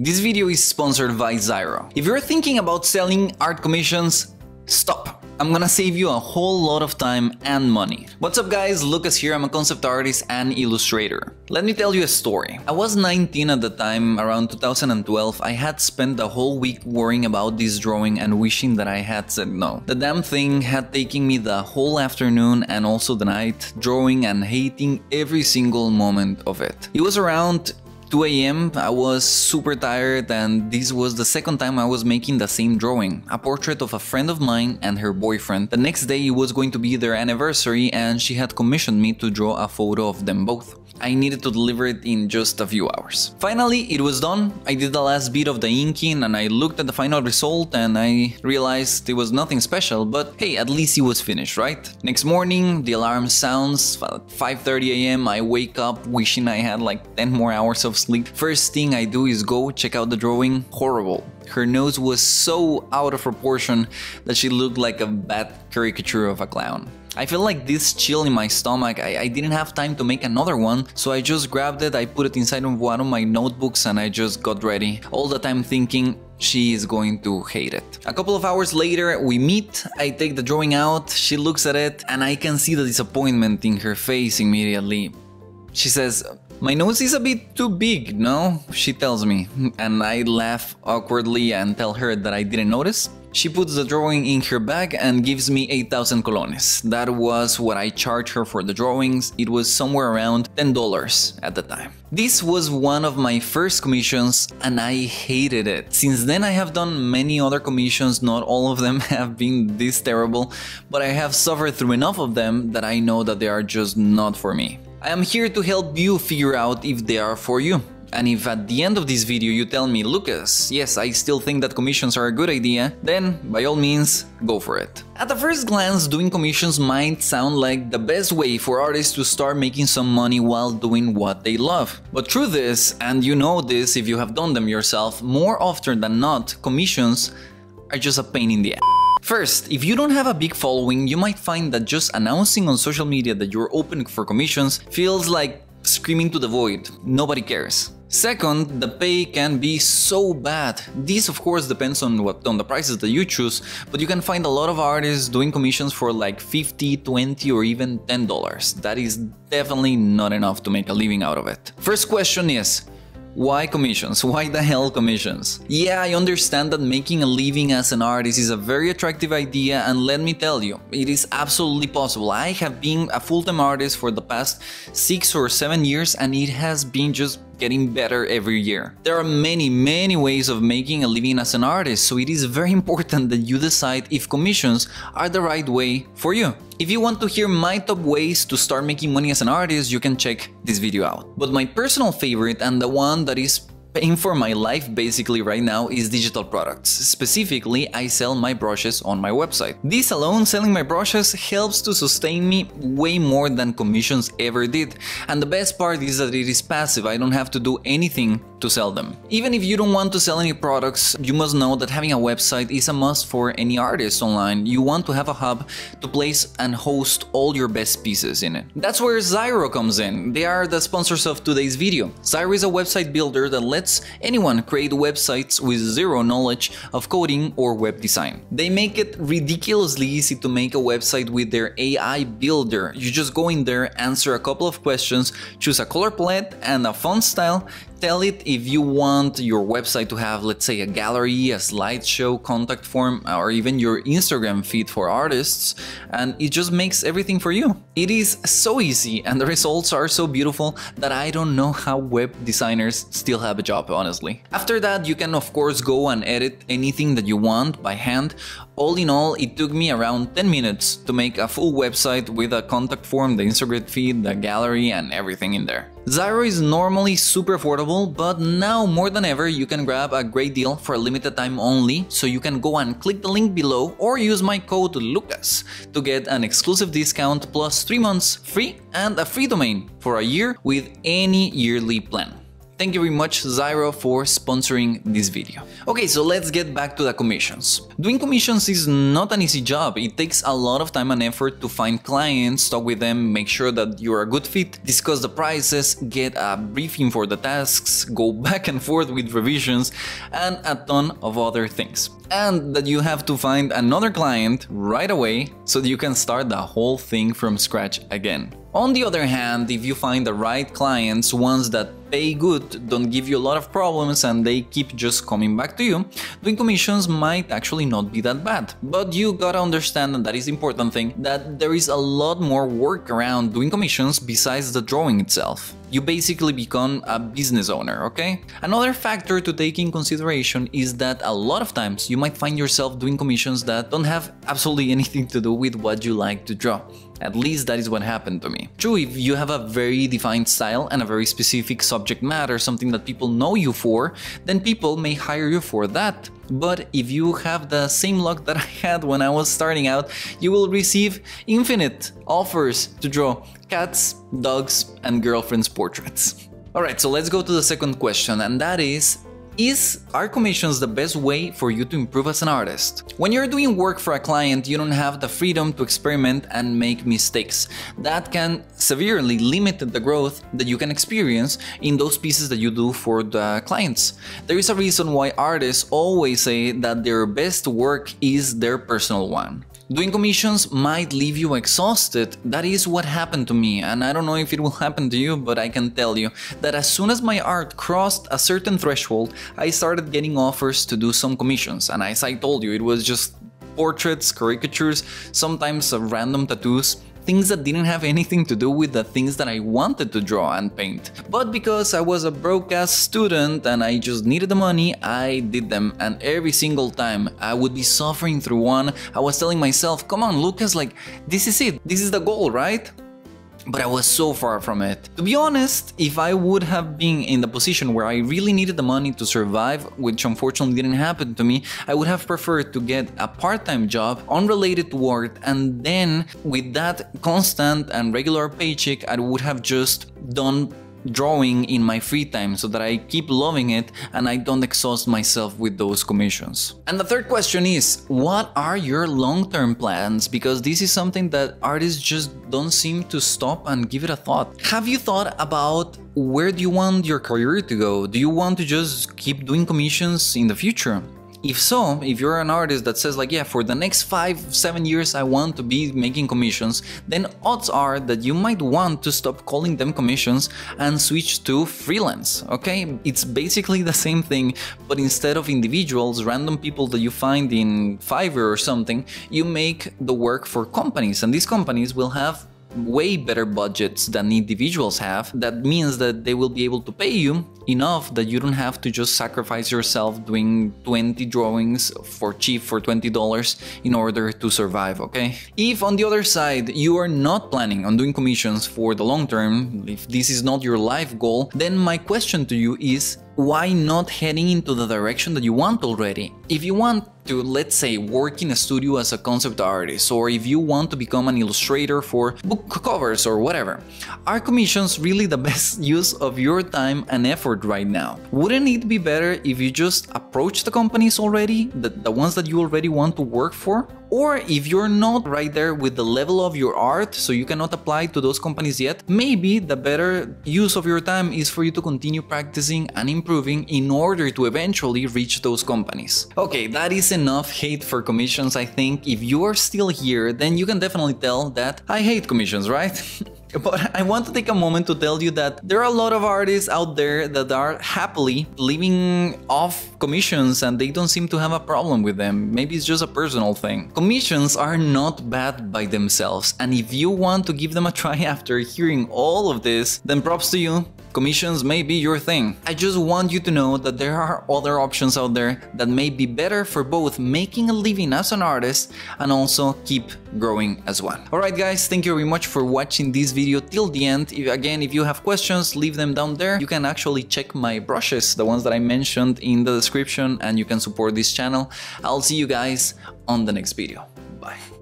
This video is sponsored by Zyro. If you're thinking about selling art commissions, stop. I'm gonna save you a whole lot of time and money. What's up guys, Lucas here, I'm a concept artist and illustrator. Let me tell you a story. I was 19 at the time, around 2012, I had spent the whole week worrying about this drawing and wishing that I had said no. The damn thing had taken me the whole afternoon and also the night, drawing and hating every single moment of it. It was around 2 a.m. I was super tired and this was the second time I was making the same drawing, a portrait of a friend of mine and her boyfriend. The next day it was going to be their anniversary and she had commissioned me to draw a photo of them both. I needed to deliver it in just a few hours. Finally, it was done. I did the last bit of the inking and I looked at the final result and I realized it was nothing special, but hey, at least it was finished, right? Next morning, the alarm sounds at 5.30 am, I wake up wishing I had like 10 more hours of sleep. First thing I do is go check out the drawing, horrible. Her nose was so out of proportion that she looked like a bad caricature of a clown. I feel like this chill in my stomach, I, I, didn't have time to make another one, so I just grabbed it, I put it inside of one of my notebooks and I just got ready. All the time thinking, she is going to hate it. A couple of hours later, we meet, I take the drawing out, she looks at it, and I can see the disappointment in her face immediately. She says, my nose is a bit too big, no? She tells me, and I laugh awkwardly and tell her that I didn't notice. She puts the drawing in her bag and gives me 8000 colones. That was what I charged her for the drawings, it was somewhere around $10 at the time. This was one of my first commissions and I hated it. Since then I have done many other commissions, not all of them have been this terrible, but I have suffered through enough of them that I know that they are just not for me. I am here to help you figure out if they are for you. And if at the end of this video you tell me, Lucas, yes, I still think that commissions are a good idea, then by all means, go for it. At the first glance, doing commissions might sound like the best way for artists to start making some money while doing what they love. But truth is, and you know this if you have done them yourself, more often than not, commissions are just a pain in the ass. First, if you don't have a big following, you might find that just announcing on social media that you're open for commissions feels like screaming to the void. Nobody cares. Second, the pay can be so bad. This of course depends on what on the prices that you choose, but you can find a lot of artists doing commissions for like 50, 20 or even $10. That is definitely not enough to make a living out of it. First question is, why commissions? Why the hell commissions? Yeah, I understand that making a living as an artist is a very attractive idea and let me tell you, it is absolutely possible. I have been a full-time artist for the past 6 or 7 years and it has been just getting better every year. There are many, many ways of making a living as an artist, so it is very important that you decide if commissions are the right way for you. If you want to hear my top ways to start making money as an artist, you can check this video out. But my personal favorite and the one that is paying for my life basically right now is digital products. Specifically, I sell my brushes on my website. This alone, selling my brushes, helps to sustain me way more than commissions ever did. And the best part is that it is passive, I don't have to do anything to sell them. Even if you don't want to sell any products, you must know that having a website is a must for any artist online. You want to have a hub to place and host all your best pieces in it. That's where Zyro comes in. They are the sponsors of today's video. Zyro is a website builder that lets anyone create websites with zero knowledge of coding or web design. They make it ridiculously easy to make a website with their AI builder. You just go in there, answer a couple of questions, choose a color palette and a font style, Tell it if you want your website to have, let's say, a gallery, a slideshow, contact form, or even your Instagram feed for artists, and it just makes everything for you. It is so easy, and the results are so beautiful that I don't know how web designers still have a job, honestly. After that, you can of course go and edit anything that you want by hand. All in all, it took me around 10 minutes to make a full website with a contact form, the Instagram feed, the gallery, and everything in there. Zyro is normally super affordable, but now more than ever you can grab a great deal for a limited time only, so you can go and click the link below or use my code LUCAS to get an exclusive discount plus 3 months free and a free domain for a year with any yearly plan. Thank you very much Zyro for sponsoring this video. Okay, so let's get back to the commissions. Doing commissions is not an easy job. It takes a lot of time and effort to find clients, talk with them, make sure that you're a good fit, discuss the prices, get a briefing for the tasks, go back and forth with revisions, and a ton of other things. And that you have to find another client right away so that you can start the whole thing from scratch again. On the other hand, if you find the right clients, ones that pay good, don't give you a lot of problems and they keep just coming back to you, doing commissions might actually not be that bad. But you gotta understand, and that is important thing, that there is a lot more work around doing commissions besides the drawing itself. You basically become a business owner, okay? Another factor to take in consideration is that a lot of times you might find yourself doing commissions that don't have absolutely anything to do with what you like to draw. At least that is what happened to me. True, if you have a very defined style and a very specific subject matter, something that people know you for, then people may hire you for that. But if you have the same luck that I had when I was starting out, you will receive infinite offers to draw cats, dogs, and girlfriends' portraits. Alright, so let's go to the second question, and that is is art commissions the best way for you to improve as an artist? When you're doing work for a client, you don't have the freedom to experiment and make mistakes. That can severely limit the growth that you can experience in those pieces that you do for the clients. There is a reason why artists always say that their best work is their personal one. Doing commissions might leave you exhausted. That is what happened to me, and I don't know if it will happen to you, but I can tell you that as soon as my art crossed a certain threshold, I started getting offers to do some commissions. And as I told you, it was just portraits, caricatures, sometimes random tattoos things that didn't have anything to do with the things that I wanted to draw and paint. But because I was a broke ass student and I just needed the money, I did them. And every single time I would be suffering through one, I was telling myself, come on, Lucas, like, this is it. This is the goal, right? But I was so far from it. To be honest, if I would have been in the position where I really needed the money to survive, which unfortunately didn't happen to me, I would have preferred to get a part-time job unrelated to art and then with that constant and regular paycheck I would have just done drawing in my free time so that I keep loving it and I don't exhaust myself with those commissions. And the third question is, what are your long-term plans? Because this is something that artists just don't seem to stop and give it a thought. Have you thought about where do you want your career to go? Do you want to just keep doing commissions in the future? If so, if you're an artist that says like, yeah, for the next five, seven years I want to be making commissions, then odds are that you might want to stop calling them commissions and switch to freelance, okay? It's basically the same thing, but instead of individuals, random people that you find in Fiverr or something, you make the work for companies, and these companies will have way better budgets than individuals have, that means that they will be able to pay you enough that you don't have to just sacrifice yourself doing 20 drawings for cheap for $20 in order to survive, okay? If on the other side you are not planning on doing commissions for the long term, if this is not your life goal, then my question to you is why not heading into the direction that you want already? If you want to, let's say, work in a studio as a concept artist, or if you want to become an illustrator for book covers or whatever, are commissions really the best use of your time and effort right now? Wouldn't it be better if you just approach the companies already, the, the ones that you already want to work for? Or if you're not right there with the level of your art, so you cannot apply to those companies yet, maybe the better use of your time is for you to continue practicing and improving in order to eventually reach those companies. Okay, that is enough hate for commissions, I think. If you are still here, then you can definitely tell that I hate commissions, right? But I want to take a moment to tell you that there are a lot of artists out there that are happily living off commissions and they don't seem to have a problem with them. Maybe it's just a personal thing. Commissions are not bad by themselves, and if you want to give them a try after hearing all of this, then props to you commissions may be your thing. I just want you to know that there are other options out there that may be better for both making a living as an artist and also keep growing as one. Alright guys, thank you very much for watching this video till the end. If, again, if you have questions, leave them down there. You can actually check my brushes, the ones that I mentioned in the description and you can support this channel. I'll see you guys on the next video. Bye.